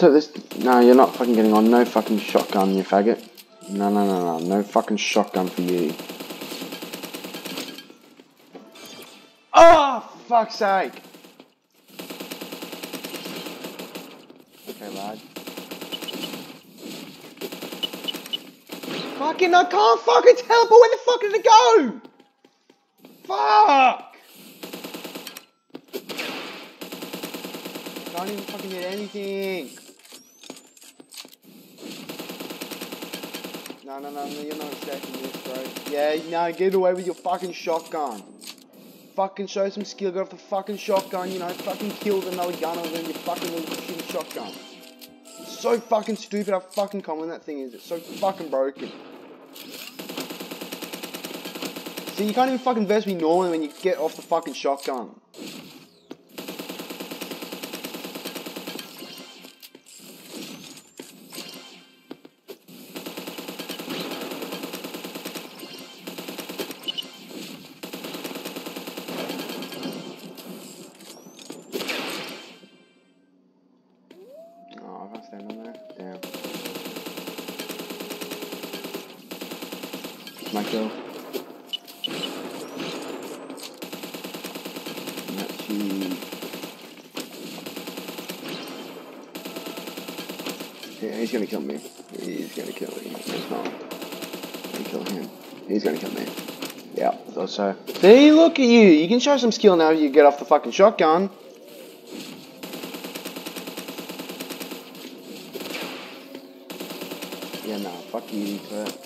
So this, no, you're not fucking getting on. No fucking shotgun, you faggot. No, no, no, no, no fucking shotgun for you. Oh, fuck's sake! Okay, lad. Fucking, I can't fucking teleport. Where the fuck did it go? Fuck! Can't even fucking hit anything. No, no, no, no, you're not escaping this, bro. Yeah, no, get away with your fucking shotgun. Fucking show some skill, get off the fucking shotgun, you know, fucking kill another gunner than your fucking little shitty shotgun. It's so fucking stupid how fucking common that thing is. It's so fucking broken. See, you can't even fucking verse me normally when you get off the fucking shotgun. Oh, I can't stand on there. Damn. My kill. Not you. Yeah, he's gonna kill me. He's gonna kill me. He's not. I'm gonna kill him. He's gonna kill me. Yeah, thought so. See, look at you. You can show some skill now you get off the fucking shotgun. Yeah, nah, fuck you, Kurt.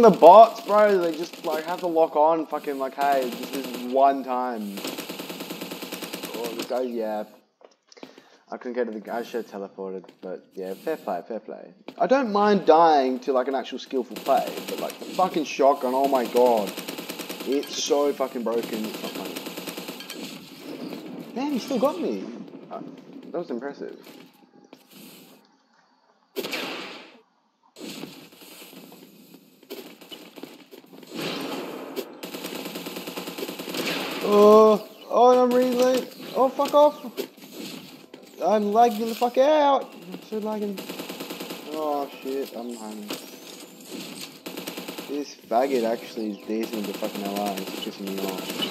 The bots, bro, they just like have to lock on fucking like, hey, this is one time. Oh, the guy, yeah. I couldn't get to the guy, I should have teleported, but yeah, fair play, fair play. I don't mind dying to like an actual skillful play, but like fucking shotgun, oh my god. It's so fucking broken, it's not funny. Damn, he still got me. Uh, that was impressive. Oh, oh, I'm really late. Oh, fuck off. I'm lagging the fuck out. I'm so lagging. Oh, shit, I'm home. This faggot actually is dancing the fucking LR. It's pissing me off.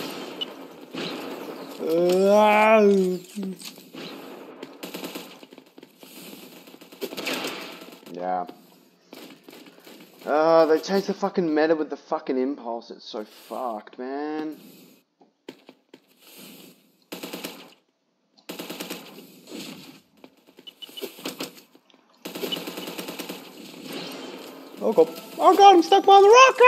Yeah. Uh, they changed the fucking meta with the fucking impulse. It's so fucked, man. Oh god. Oh god, I'm stuck by the rock!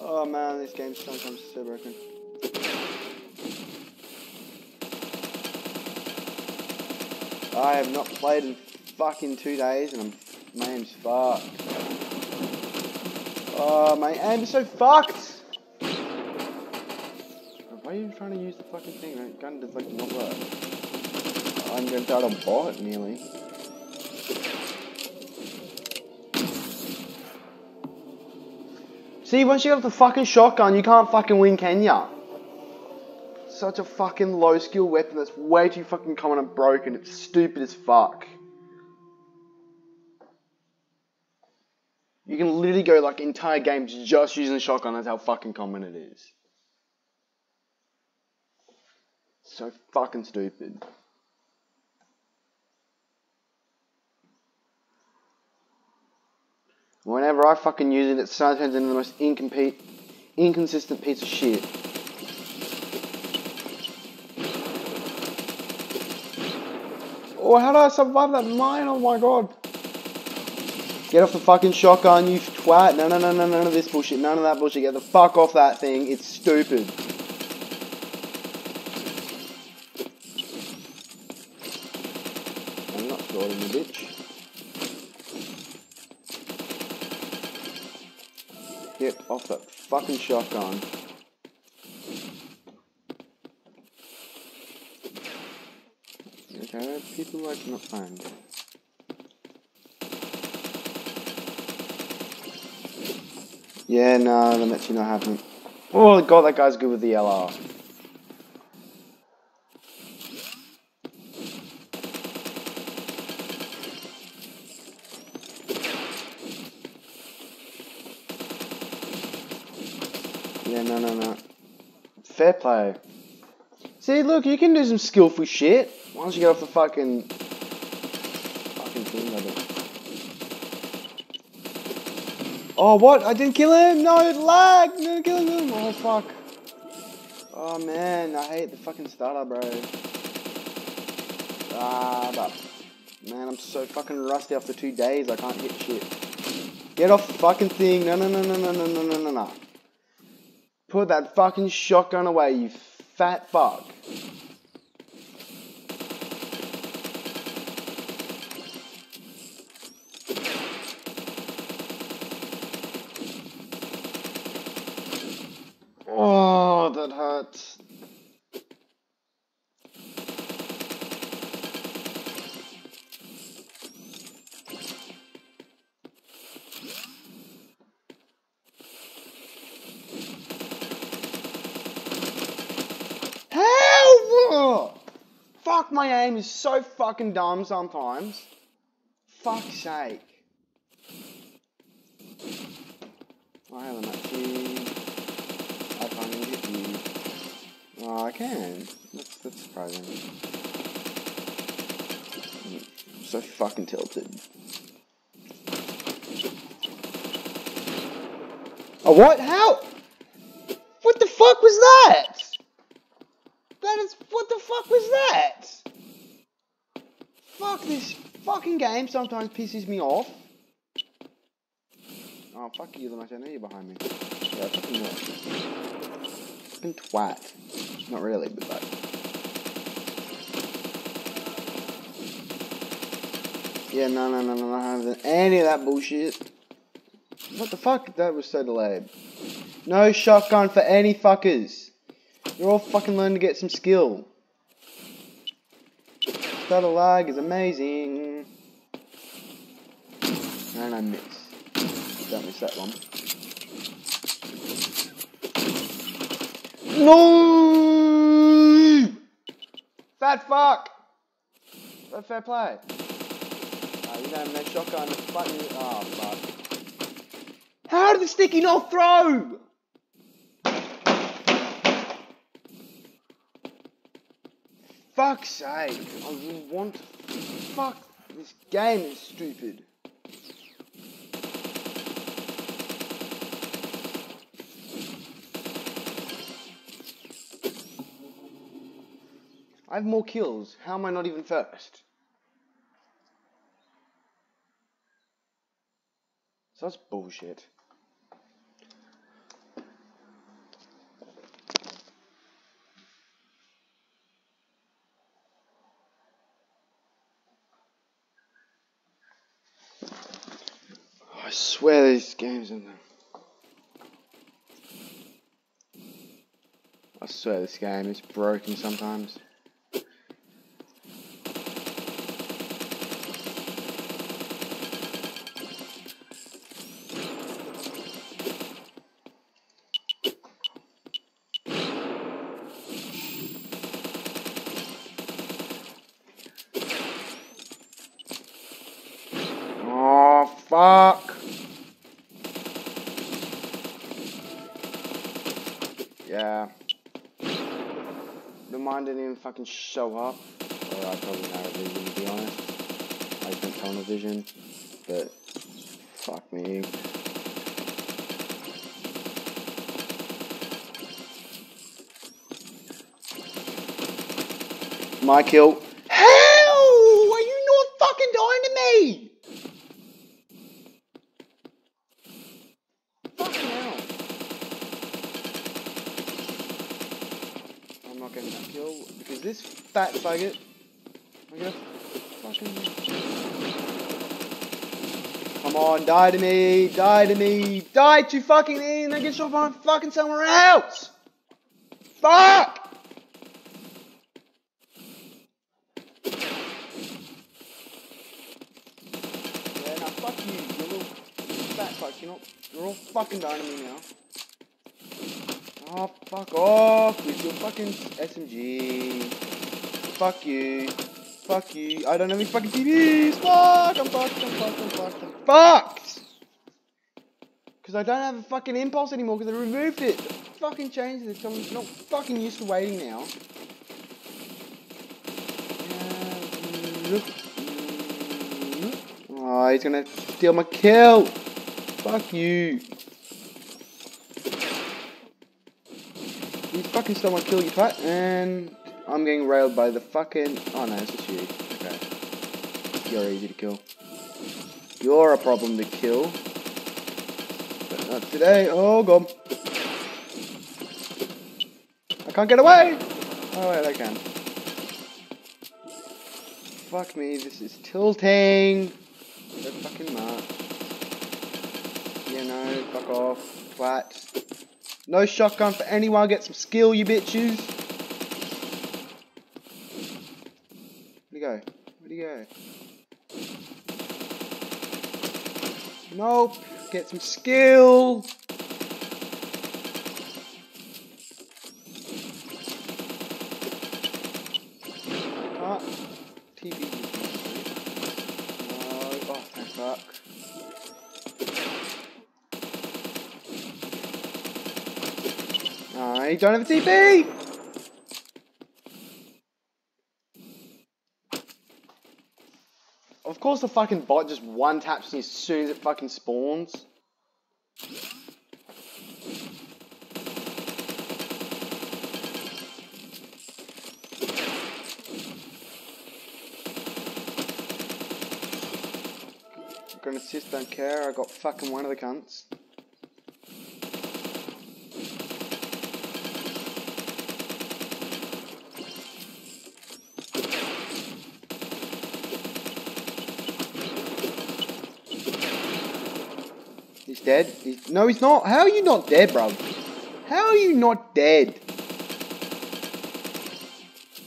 Oh man, this game's sometimes so broken. I have not played in fucking two days and I'm, my aim's fucked. Oh, my aim is so fucked! Why are you trying to use the fucking thing? That gun does like not work. I'm gonna try to bot nearly. See, once you got the fucking shotgun, you can't fucking win, can ya? Such a fucking low skill weapon that's way too fucking common and broken. It's stupid as fuck. You can literally go like entire games just using the shotgun. That's how fucking common it is. So fucking stupid. Whenever I fucking use it, it suddenly turns into the most incompete, inconsistent piece of shit. Oh, how did I survive that mine? Oh my god. Get off the fucking shotgun, you twat. No, no, no, no, none of this bullshit. None of that bullshit. Get the fuck off that thing. It's stupid. I'm not sorting the bitch. Get off that fucking shotgun. Okay, people like not find. Yeah, no, that's you not. Oh god, that guy's good with the LR. Fair. See, look, you can do some skillful shit once you get off the fucking fucking thing. Don't- Oh, what? I didn't kill him. No, it lagged. No, killing him. Oh fuck. Oh man, I hate the fucking starter, bro. Ah, but man, I'm so fucking rusty after two days. I can't hit shit. Get off the fucking thing. No, no, no, no, no, no, no, no, no, no. Put that fucking shotgun away, you fat fuck. Oh, that hurts. Is so fucking dumb sometimes. Fuck's sake. I haven't actually. I can't even you. Oh, I can. That's, that's surprising. I'm so fucking tilted. Oh, what? How? What the fuck was that? That is. What the fuck was that? Fuck this fucking game sometimes pisses me off. Oh, fuck you, Lamash. I know you're behind me. Yeah, fucking know. Fucking twat. Not really, but like. Yeah, no, no, no, no, not having any of that bullshit. What the fuck? That was so delayed. No shotgun for any fuckers. You're all fucking learning to get some skill. Starter lag is amazing. And I miss. Don't miss that one. No! Fat fuck! But fair play. Uh, you don't have no shotgun. Oh, fuck. How did the sticky not throw? Fuck's sake. I want. Fuck. This game is stupid. I have more kills. How am I not even first? So that's bullshit. I swear these games in there. I swear this game is broken sometimes. Oh, fuck. Yeah. The mine didn't even fucking show up. Or I probably know vision to be honest. I don't tunnel vision. But fuck me. My kill. How are you not fucking dying to me? Fucking hell. I'm not getting that kill because this fat faggot. I guess. Fucking. Come on, die to me, die to me, die to fucking me, and then get shot by fucking somewhere else. Fuck! Yeah, now fuck you, you little fat fuck, you're all fucking dying to me now. Oh, fuck off your fucking SMG. Fuck you. Fuck you. I don't have any fucking TVs. Fuck, I'm fucked, I'm fucked, I'm fucked, I'm fucked. Because I don't have a fucking impulse anymore because I removed it. Fucking changed it. I'm not fucking used to waiting now. Uh, mm. Oh, he's gonna steal my kill. Fuck you. Fucking my kill, you twat. And I'm getting railed by the fucking... Oh no, it's just you. Okay. You're easy to kill. You're a problem to kill. But not today. Oh, God. I can't get away! Oh, wait, I can. Fuck me, this is tilting. So fucking much. You know, fuck off. Twat. No shotgun for anyone. Get some skill, you bitches. Where'd he go? Where'd he go? Nope. Get some skill. I don't have a TP! Of course the fucking bot just one taps me as soon as it fucking spawns. Gonna don't care, I got fucking one of the cunts. Dead. He's, no, he's not. How are you not dead, bro? How are you not dead?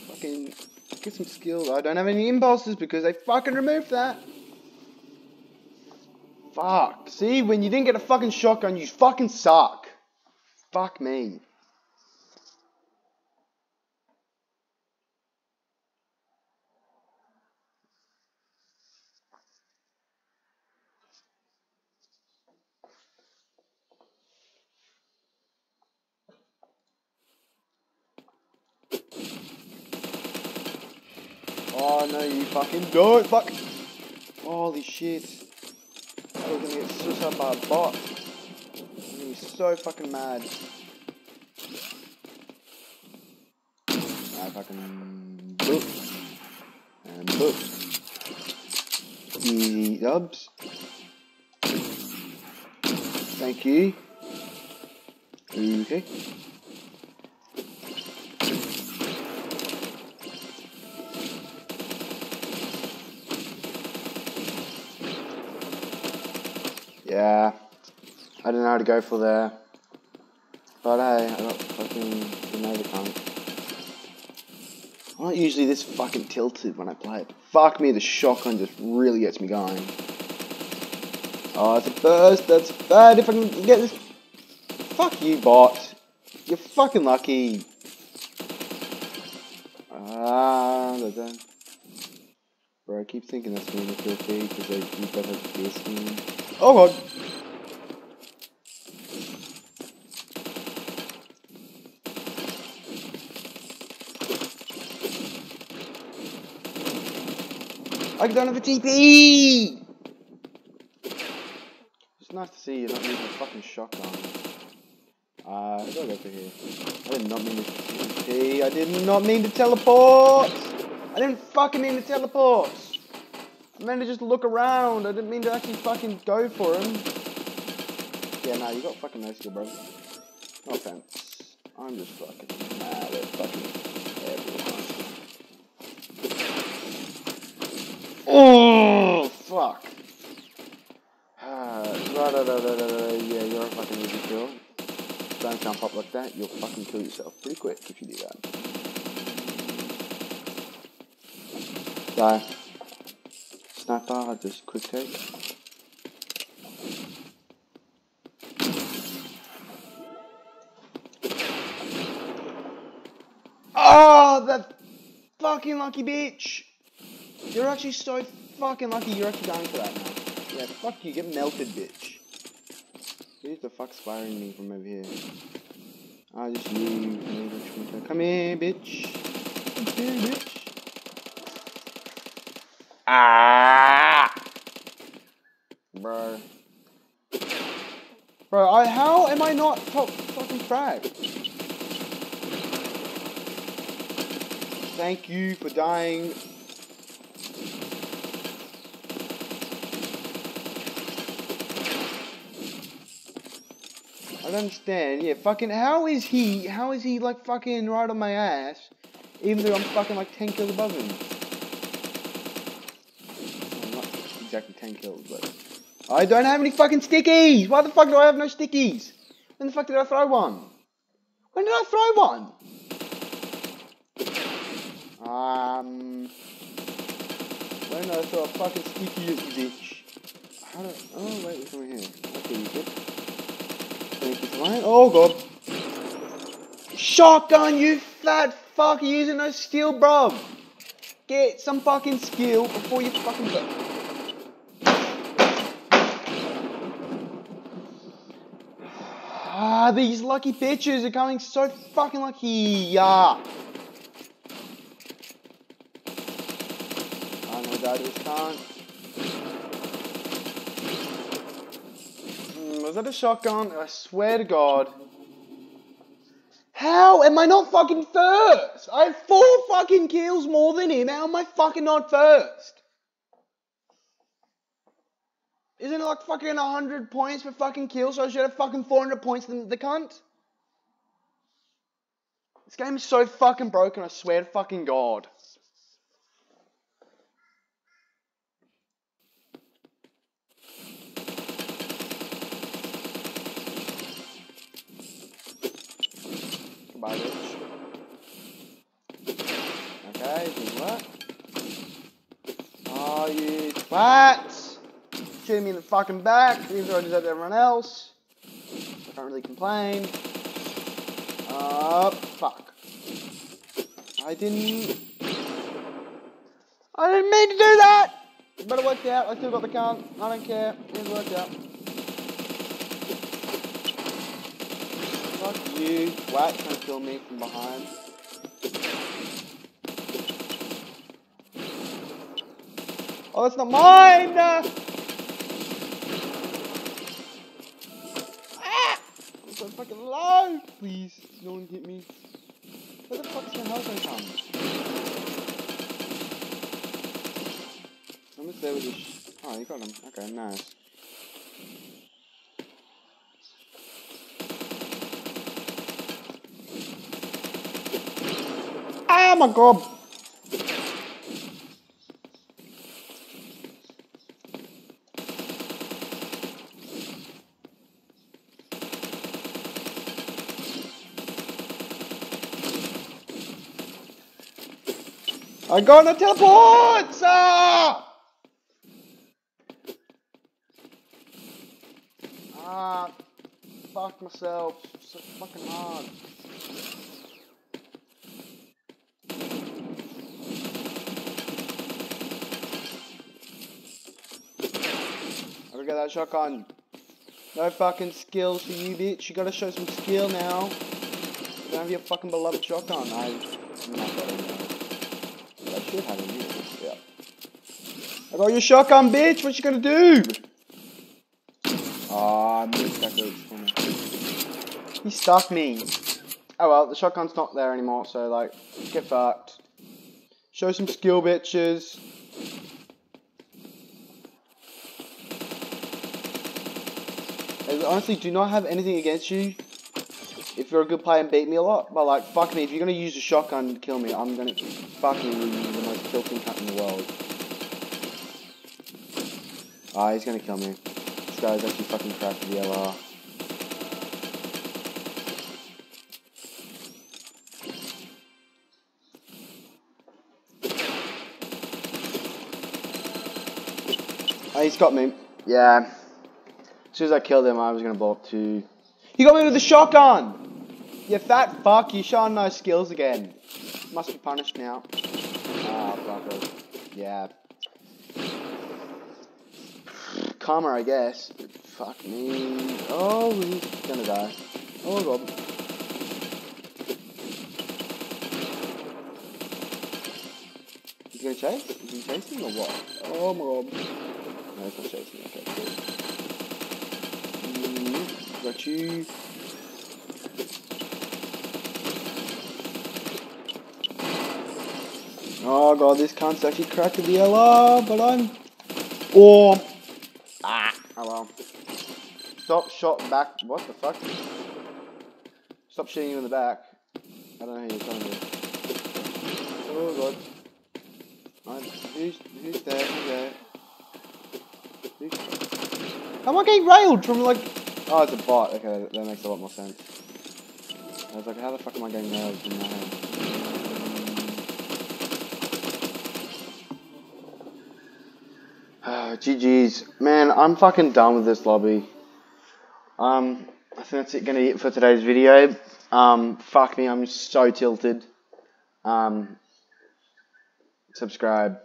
Fucking get some skill. I don't have any impulses because they fucking removed that. Fuck. See, when you didn't get a fucking shotgun, you fucking suck. Fuck me. Oh no, you fucking don't. Fuck. Holy shit. I was gonna get sus up by a bot. I'm gonna be so fucking mad. I fucking boop. And boop. Easy dubs. Thank you. Okay. Yeah. I don't know how to go for there. But hey, I got fucking the cunt. I'm not usually this fucking tilted when I play it. Fuck me, the shotgun just really gets me going. Oh, it's a burst, that's bad if I can get this. Fuck you, bot. You're fucking lucky. Ah, they're done. Bro, I keep thinking that's me in the kill feed because I both have the skin. Oh god. I don't have a TP! It's nice to see you're not using a fucking shotgun. Uh, I gotta go for here. I did not mean to TP. I did not mean to teleport! I didn't fucking mean to teleport! I meant to just look around. I didn't mean to actually fucking go for him. Yeah, nah, you got fucking no skill, bro. No offense. I'm just fucking mad at fucking Oh, fuck. Uh, yeah, you're a fucking easy kill. Don't jump up like that. You'll fucking kill yourself pretty quick if you do that. Die. Sniper, just quick take. Oh, the fucking lucky bitch. You're actually so fucking lucky you're actually dying for that now. Yeah, fuck you, get melted, bitch. Who's the fuck firing me from over here? I just you. Come here, bitch. Come here, bitch. Ah! Bro. Bro, I, how am I not top fucking frag? Thank you for dying. Don't understand. Yeah, fucking, how is he, how is he like fucking right on my ass, even though I'm fucking like 10 kills above him? Well, not exactly 10 kills, but... I don't have any fucking stickies! Why the fuck do I have no stickies? When the fuck did I throw one? When did I throw one? Um... When did I throw a fucking sticky bitch? Do... Oh, wait, it's over here. Okay, you good? Oh god. Shotgun, you fat fuck, using no skill, bro. Get some fucking skill before you fucking go. Ah, these lucky bitches are coming so fucking lucky. Yeah. I know that is can't. Was that a shotgun? I swear to God. How am I not fucking first? I have four fucking kills more than him. How am I fucking not first? Isn't it like fucking 100 points for fucking kills? So I should have fucking 400 points than the cunt? This game is so fucking broken, I swear to fucking God. Goodbye, bitch. Okay, didn't work. Oh, you twats! Shooting me in the fucking back, even though I deserve everyone else. I can't really complain. Uh, fuck. I didn't... I didn't mean to do that! But it worked out, I still got the count. I don't care, it worked out. Fuck you, trying to kill me from behind. Oh, that's not mine! Ah! I'm so fucking low! Please, no one hit me. Where the fuck's my health gonna come? I'm just there with this. Oh, you got him. Okay, nice. Oh my god! I got a teleport! Ah! ah, fuck myself. So fucking hard. That shotgun. No fucking skills for you, bitch. You gotta show some skill now. You don't have your fucking beloved shotgun. I, gonna should have a Yeah. I got your shotgun, bitch. What you gonna do? Aw, oh, I missed that good He stuck me. Oh well, the shotgun's not there anymore, so like, get fucked. Show some skill, bitches. Honestly do not have anything against you if you're a good player and beat me a lot. But like, fuck me, if you're gonna use a shotgun to kill me, I'm gonna fucking use the most tilting cut in the world. Ah, he's gonna kill me. This guy's actually fucking crap for the LR. Oh, he's got me. Yeah. As soon as I killed him, I was gonna up too. He got me with a shotgun! You fat fuck, you showing no skills again. Must be punished now. Ah, fucker. Yeah. Karma, I guess. Fuck me. Oh, he's gonna die. Oh god. He's gonna chase? Is he chasing or what? Oh my god. No, he's not chasing. Okay, Mm, got you. Oh god, this cunt's actually cracked the LR, but I'm. Oh! Ah! Oh well. Stop shot back. What the fuck? Stop shooting you in the back. I don't know who you're telling me. Oh god. Who's, who's there? Who's there? Who's... Am I getting railed from like. Oh, it's a bot. Okay, that makes a lot more sense. I was like, how the fuck am I getting railed from my head? GG's. Man, I'm fucking done with this lobby. Um, I think that's it, gonna be it for today's video. Um, fuck me, I'm so tilted. Um, subscribe.